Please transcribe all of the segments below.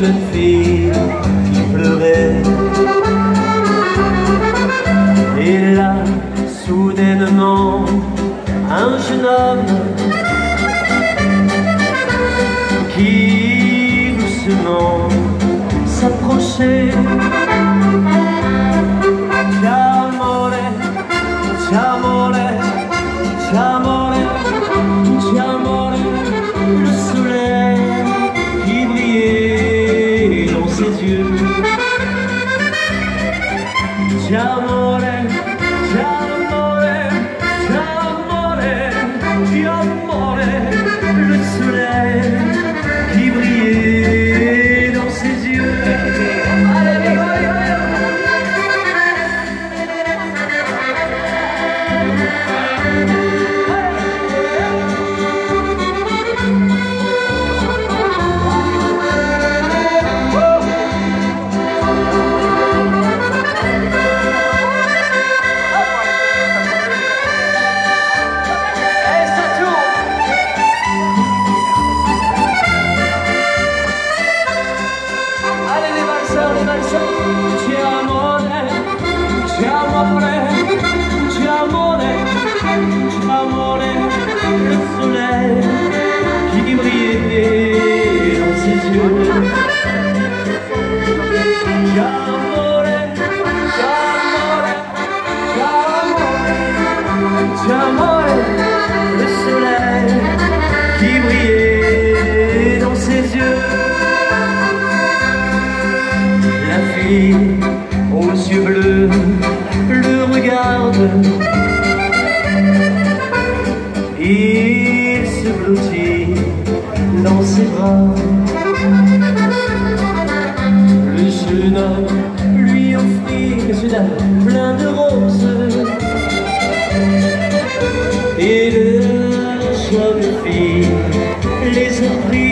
jeune fille qui pleurait. Et là, soudainement, un jeune homme qui doucement s'approchait. Amore, ci amore, ci amore Le soleil qui brillait dans ses yeux. Ci amore, ci amore, ci amore, ci amore Le soleil qui brillait dans ses yeux. La fille Il se blottit dans ses bras. Le jeune homme lui offrit le Sénat plein de roses. Et le soir fille les a pris.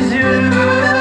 is you.